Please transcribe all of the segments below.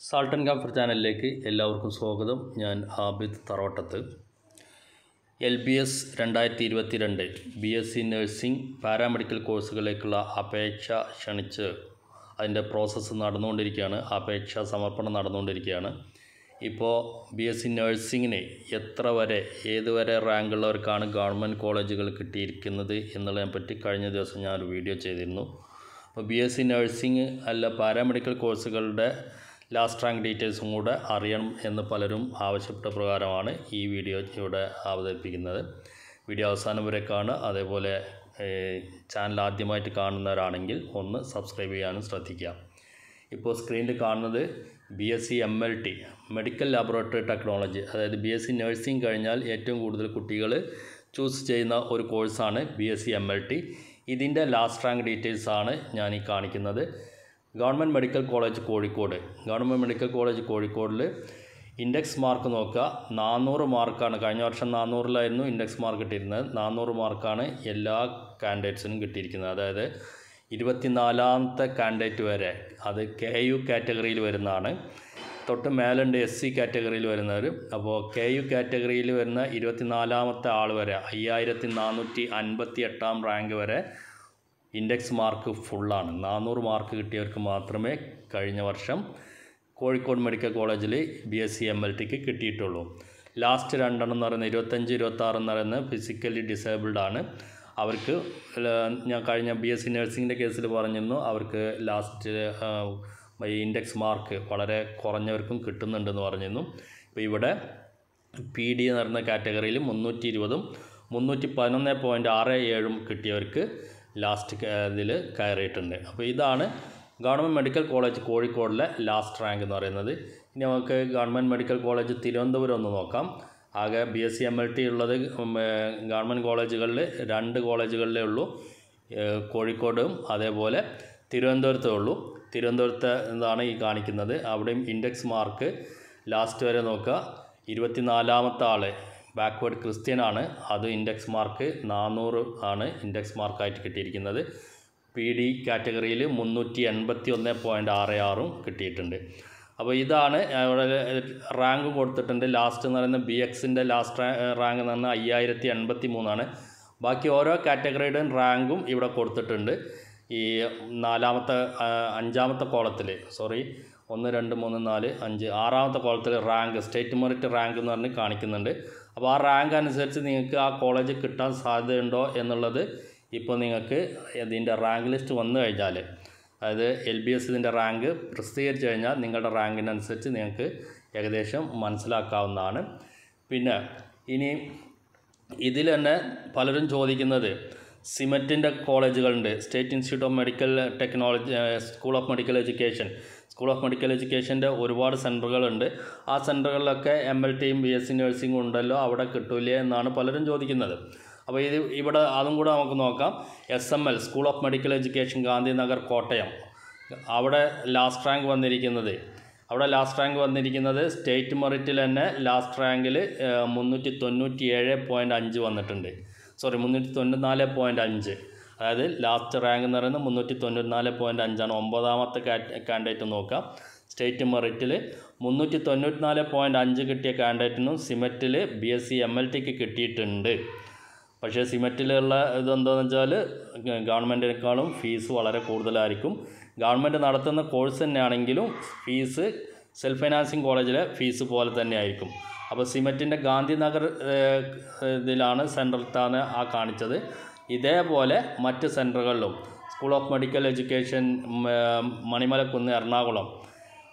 Salt and കംഫർ ചാനലിലേക്ക് എല്ലാവർക്കും സ്വാഗതം. ഞാൻ Abid Tharottath L B S രണ്ടായിരത്തി ഇരുപത്തി രണ്ട് B S C nursing paramedical കോഴ്സുകളിലേക്കുള്ള അപേക്ഷ ക്ഷണിച്ച് അതിന്റെ പ്രോസസ്സ് നടന്നുകൊണ്ടിരിക്കുകയാണ്. അപേക്ഷ സമർപ്പണം നടന്നുകൊണ്ടിരിക്കുകയാണ്. ഇപ്പോൾ ബി എസ് സി നഴ്സിങ്ങിന് എത്ര വരെ ഏതുവരെ റാങ്കുള്ളവർക്കാണ് ഗവൺമെന്റ് കോളേജുകൾ കിട്ടിയിരിക്കുന്നത് എന്നുള്ളതിനെ പറ്റി കഴിഞ്ഞ ദിവസം ഞാനൊരു വീഡിയോ ചെയ്തിരുന്നു. അപ്പോൾ ബി എസ് സി നഴ്സിംഗ് അല്ല പാരാമെഡിക്കൽ കോഴ്സുകളുടെ ലാസ്റ്റ് റാങ്ക് ഡീറ്റെയിൽസും കൂടെ അറിയണം എന്ന് പലരും ആവശ്യപ്പെട്ട പ്രകാരമാണ് ഈ വീഡിയോ ഇവിടെ അവതരിപ്പിക്കുന്നത്. വീഡിയോ അവസാനം വരെ കാണുക. അതേപോലെ ചാനൽ ആദ്യമായിട്ട് കാണുന്നവരാണെങ്കിൽ ഒന്ന് സബ്സ്ക്രൈബ് ചെയ്യാനും ശ്രദ്ധിക്കുക. ഇപ്പോൾ സ്ക്രീനിൽ കാണുന്നത് B S C M L T medical laboratory technology അതായത് ബി എസ് സി നഴ്സിംഗ് കഴിഞ്ഞാൽ ഏറ്റവും കൂടുതൽ കുട്ടികൾ ചൂസ് ചെയ്യുന്ന ഒരു കോഴ്സാണ് B S C M L T ഇതിന്റെ ലാസ്റ്റ് റാങ്ക് ഡീറ്റെയിൽസാണ് ഞാൻ ഈ കാണിക്കുന്നത്. Government medical college Kozhikode. Government medical college കോഴിക്കോടിൽ index mark നോക്കുക. നാനൂറ് മാർക്കാണ്. കഴിഞ്ഞ വർഷം നാനൂറിലായിരുന്നു ഇൻഡെക്സ് മാർക്ക് കിട്ടിയിരുന്നത്. നാനൂറ് മാർക്കാണ് എല്ലാ കാൻഡിഡേറ്റ്സിനും കിട്ടിയിരിക്കുന്നത്. അതായത് ഇരുപത്തിനാലാമത്തെ കാൻഡിഡേറ്റ് വരെ. അത് കെ യു കാറ്റഗറിയിൽ വരുന്നതാണ്. തൊട്ട് മേലുണ്ട് എസ് സി കാറ്റഗറിയിൽ വരുന്നവർ അപ്പോൾ കെ യു കാറ്റഗറിയിൽ വരുന്ന ഇരുപത്തിനാലാമത്തെ ആൾ വരെ അയ്യായിരത്തി നാനൂറ്റി അൻപത്തി എട്ടാം റാങ്ക് വരെ ഇൻഡെക്സ് മാർക്ക് ഫുള്ളാണ്. നാനൂറ് മാർക്ക് കിട്ടിയവർക്ക് മാത്രമേ കഴിഞ്ഞ വർഷം കോഴിക്കോട് മെഡിക്കൽ കോളേജിൽ B S C M L tick കിട്ടിയിട്ടുള്ളൂ. ലാസ്റ്റ് രണ്ടെണ്ണം എന്ന് പറയുന്നത് ഇരുപത്തഞ്ച് ഇരുപത്താറ് എന്ന് പറയുന്നത് ഫിസിക്കലി ഡിസേബിൾഡ് ആണ്. അവർക്ക് ഞാൻ കഴിഞ്ഞ ബി എസ് സി നഴ്സിംഗിന്റെ കേസിൽ പറഞ്ഞിരുന്നു അവർക്ക് ലാസ്റ്റ് ഇൻഡെക്സ് മാർക്ക് വളരെ കുറഞ്ഞവർക്കും കിട്ടുന്നുണ്ടെന്ന് പറഞ്ഞിരുന്നു. ഇപ്പോൾ ഇവിടെ പി ഡി എന്ന് പറയുന്ന കാറ്റഗറിയിൽ മുന്നൂറ്റി ഇരുപതും മുന്നൂറ്റി പതിനൊന്ന് പോയിന്റ് ആറ് ഏഴും കിട്ടിയവർക്ക് ലാസ്റ്റ് ഇതിൽ കയറിയിട്ടുണ്ട്. അപ്പോൾ ഇതാണ് ഗവൺമെന്റ് മെഡിക്കൽ കോളേജ് കോഴിക്കോടിലെ ലാസ്റ്റ് റാങ്ക് എന്ന് പറയുന്നത്. ഇനി നമുക്ക് ഗവൺമെന്റ് മെഡിക്കൽ കോളേജ് തിരുവനന്തപുരം ഒന്ന് നോക്കാം. ആകെ B S C M L T ഉള്ളത് ഗവൺമെന്റ് കോളേജുകളിൽ രണ്ട് കോളേജുകളിലേ ഉള്ളൂ. കോഴിക്കോടും അതേപോലെ തിരുവനന്തപുരത്തേ ഉള്ളൂ. തിരുവനന്തപുരത്ത് എന്താണ് ഈ കാണിക്കുന്നത്? അവിടെയും ഇൻഡെക്സ് മാർക്ക് ലാസ്റ്റ് വരെ നോക്കുക. ഇരുപത്തിനാലാമത്തെ ആൾ ബാക്ക്വേർഡ് ക്രിസ്ത്യനാണ് അത് ഇൻഡെക്സ് മാർക്ക് നാനൂറ് ആണ് ഇൻഡെക്സ് മാർക്കായിട്ട് കിട്ടിയിരിക്കുന്നത്. പി ഡി കാറ്റഗറിയിൽ മുന്നൂറ്റി എൺപത്തി ഒന്ന് പോയിന്റ് ആറ് ആറും കിട്ടിയിട്ടുണ്ട്. അപ്പോൾ ഇതാണ് അവിടെ റാങ്ക് കൊടുത്തിട്ടുണ്ട്. ലാസ്റ്റ് എന്ന് പറയുന്നത് ബി എക്സിന്റെ ലാസ്റ്റ് റാങ്ക് എന്ന് പറഞ്ഞാൽ അയ്യായിരത്തി എൺപത്തി മൂന്നാണ് ബാക്കി ഓരോ കാറ്റഗറിയുടെയും റാങ്കും ഇവിടെ കൊടുത്തിട്ടുണ്ട്. ഈ നാലാമത്തെ അഞ്ചാമത്തെ കോളത്തിൽ സോറി ഒന്ന് രണ്ട് മൂന്ന് നാല് അഞ്ച് ആറാമത്തെ കോളത്തിൽ റാങ്ക് സ്റ്റേറ്റ് മെറിറ്റ് റാങ്ക് എന്ന് പറഞ്ഞ് കാണിക്കുന്നുണ്ട്. അപ്പോൾ ആ റാങ്ക് അനുസരിച്ച് നിങ്ങൾക്ക് ആ കോളേജ് കിട്ടാൻ സാധ്യതയുണ്ടോ എന്നുള്ളത് ഇപ്പോൾ നിങ്ങൾക്ക് ഇതിന്റെ റാങ്ക് ലിസ്റ്റ് വന്നു കഴിഞ്ഞാൽ അതായത് എൽ ബി എസ് ഇതിന്റെ റാങ്ക് പ്രസിദ്ധീകരിച്ച് കഴിഞ്ഞാൽ നിങ്ങളുടെ റാങ്കിനനുസരിച്ച് നിങ്ങൾക്ക് ഏകദേശം മനസ്സിലാക്കാവുന്നതാണ്. പിന്നെ ഇനി ഇതിൽ തന്നെ പലരും ചോദിക്കുന്നത് സിമറ്റിന്റെ കോളേജുകളുണ്ട് state institute of medical technology school of medical education school of medical എഡ്യൂക്കേഷന്റെ ഒരുപാട് സെന്ററുകളുണ്ട് ആ സെന്ററുകളിലൊക്കെ എം എൽ ടിയും ബി എസ് സി നഴ്സിംഗും ഉണ്ടല്ലോ അവിടെ കിട്ടൂലേ എന്നാണ് പലരും ചോദിക്കുന്നത്. അപ്പോൾ ഇത് ഇവിടെ അതും കൂടെ നമുക്ക് നോക്കാം. S M L school of medical education Gandhinagar Kottayam. അവിടെ ലാസ്റ്റ് റാങ്ക് വന്നിരിക്കുന്നത്. അവിടെ ലാസ്റ്റ് റാങ്ക് വന്നിരിക്കുന്നത് സ്റ്റേറ്റ് മെറിറ്റിൽ തന്നെ ലാസ്റ്റ് റാങ്കിൽ മുന്നൂറ്റി തൊണ്ണൂറ്റി ഏഴ് പോയിന്റ് അഞ്ച് വന്നിട്ടുണ്ട്. സോറി മുന്നൂറ്റി തൊണ്ണൂറ്റി നാല് പോയിന്റ് അഞ്ച്. അതായത് ലാസ്റ്റ് റാങ്ക് എന്ന് പറയുന്നത് മുന്നൂറ്റി തൊണ്ണൂറ്റിനാല് പോയിന്റ് അഞ്ചാണ്. ഒമ്പതാമത്തെ കാൻഡിഡേറ്റ് നോക്കാം. സ്റ്റേറ്റ് മെറിറ്റിൽ മുന്നൂറ്റി തൊണ്ണൂറ്റിനാല് പോയിന്റ് അഞ്ച് കിട്ടിയ കാൻഡിഡേറ്റിനും സിമെറ്റിൽ B S C M L tick കിട്ടിയിട്ടുണ്ട്. പക്ഷേ സിമെറ്റിലുള്ള ഇതെന്താണെന്ന് വെച്ചാൽ ഗവൺമെന്റിനേക്കാളും ഫീസ് വളരെ കൂടുതലായിരിക്കും. ഗവൺമെന്റ് നടത്തുന്ന കോഴ്സ് തന്നെയാണെങ്കിലും ഫീസ് സെൽഫ് ഫൈനാൻസിങ് കോളേജിലെ ഫീസ് പോലെ തന്നെ ആയിരിക്കും അപ്പോൾ സിമെറ്റിന്റെ ഗാന്ധിനഗർ ഇതിലാണ് സെൻട്രൽ താണ് ആ കാണിച്ചത്. ഇതേപോലെ മറ്റ് സെന്ററുകളിലും school of medical education Manimalakunnu Ernakulam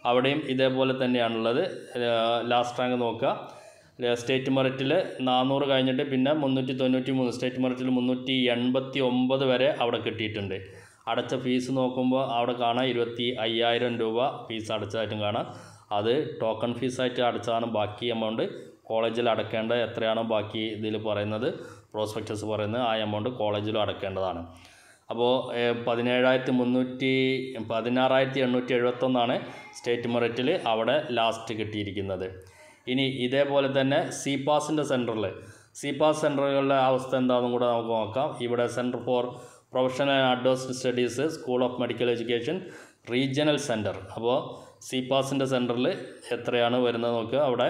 അവിടെയും ഇതേപോലെ തന്നെയാണുള്ളത്. ലാസ്റ്റ് റാങ്ക് നോക്കുക. സ്റ്റേറ്റ് മെറിറ്റിൽ നാനൂറ് കഴിഞ്ഞിട്ട് പിന്നെ മുന്നൂറ്റി തൊണ്ണൂറ്റി മൂന്ന് സ്റ്റേറ്റ് മെറിറ്റിൽ മുന്നൂറ്റി എൺപത്തി ഒമ്പത് വരെ അവിടെ കിട്ടിയിട്ടുണ്ട്. അടച്ച ഫീസ് നോക്കുമ്പോൾ അവിടെ കാണാം ഇരുപത്തി അയ്യായിരം രൂപ ഫീസ് അടച്ചതായിട്ടും കാണാം. അത് ടോക്കൺ ഫീസായിട്ട് അടച്ചതാണ് ബാക്കി എമൗണ്ട് കോളേജിൽ അടക്കേണ്ട എത്രയാണോ ബാക്കി ഇതിൽ പറയുന്നത്. പ്രോസ്പെക്ടസ് പറയുന്നത് ആ എമൗണ്ട് കോളേജിലും അടക്കേണ്ടതാണ്. അപ്പോൾ പതിനേഴായിരത്തി മുന്നൂറ്റി പതിനാറായിരത്തി എണ്ണൂറ്റി എഴുപത്തൊന്നാണ് സ്റ്റേറ്റ് മെറിറ്റിൽ അവിടെ ലാസ്റ്റ് കിട്ടിയിരിക്കുന്നത്. ഇനി ഇതേപോലെ തന്നെ സി പാസിന്റെ സെന്ററിൽ സി പാസ് സെന്ററുകളുടെ അവസ്ഥ എന്താണെന്നും കൂടെ നമുക്ക് നോക്കാം. ഇവിടെ centre for professional and advanced studies school of medical education regional centre അപ്പോൾ സി പാസിന്റെ സെന്ററിൽ എത്രയാണ് വരുന്നത് നോക്കുക അവിടെ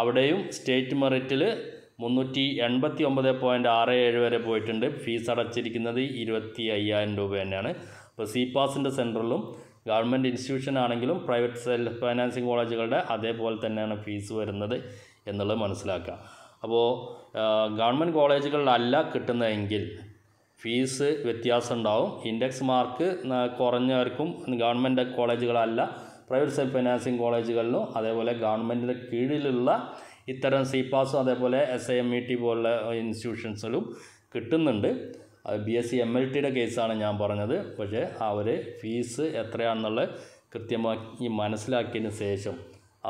അവിടെയും സ്റ്റേറ്റ് മെറിറ്റിൽ മുന്നൂറ്റി എൺപത്തി ഒമ്പത് പോയിന്റ് ആറ് ഏഴ് വരെ പോയിട്ടുണ്ട്. ഫീസ് അടച്ചിരിക്കുന്നത് ഇരുപത്തി അയ്യായിരം രൂപ തന്നെയാണ്. അപ്പോൾ സി പാസിന്റെ സെന്ററിലും ഗവൺമെന്റ് ഇൻസ്റ്റിറ്റ്യൂഷൻ ആണെങ്കിലും പ്രൈവറ്റ് സെൽഫ് ഫൈനാൻസിങ് കോളേജുകളുടെ അതേപോലെ തന്നെയാണ് ഫീസ് വരുന്നത് എന്നുള്ളത് മനസ്സിലാക്കുക അപ്പോൾ ഗവൺമെന്റ് കോളേജുകളിലല്ല കിട്ടുന്നതെങ്കിൽ ഫീസ് വ്യത്യാസം ഉണ്ടാവും ഇൻഡെക്സ് മാർക്ക് കുറഞ്ഞവർക്കും ഗവൺമെന്റ് കോളേജുകളല്ല പ്രൈവറ്റ് സെൽഫ് ഫൈനാൻസിങ് കോളേജുകളിലും അതേപോലെ ഗവൺമെന്റിന്റെ കീഴിലുള്ള ഇത്തരം സി പാസും അതേപോലെ S I M E T പോലുള്ള ഇൻസ്റ്റിറ്റ്യൂഷൻസിലും കിട്ടുന്നുണ്ട്. അത് B S C M L ടിയുടെ കേസാണ് ഞാൻ പറഞ്ഞത്. പക്ഷേ അവർ ഫീസ് എത്രയാണെന്നുള്ള കൃത്യമായി മനസ്സിലാക്കിയതിന് ശേഷം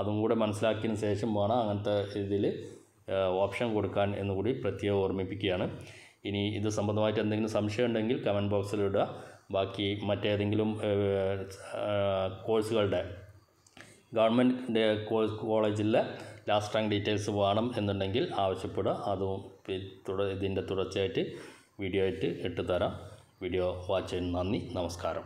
അതും കൂടെ മനസ്സിലാക്കിയതിന് ശേഷം വേണം അങ്ങനത്തെ ഇതിൽ ഓപ്ഷൻ കൊടുക്കാൻ എന്നുകൂടി പ്രത്യേകം ഓർമ്മിപ്പിക്കുകയാണ്. ഇനി ഇത് സംബന്ധമായിട്ട് എന്തെങ്കിലും സംശയം ഉണ്ടെങ്കിൽ കമന്റ് ബോക്സിൽ ഇടുക. ബാക്കി മറ്റേതെങ്കിലും കോഴ്സുകളുടെ ഗവൺമെന്റ് കോളേജിലെ ലാസ്റ്റ് റാങ്ക് ഡീറ്റെയിൽസ് വേണം എന്നുണ്ടെങ്കിൽ ആവശ്യപ്പെടുക. അതും തുട ഇതിന്റെ തുടർച്ചയായിട്ട് വീഡിയോ ആയിട്ട് ഇട്ട് തരാം വീഡിയോ വാച്ച് ചെയ്യുന്ന നന്ദി. നമസ്കാരം.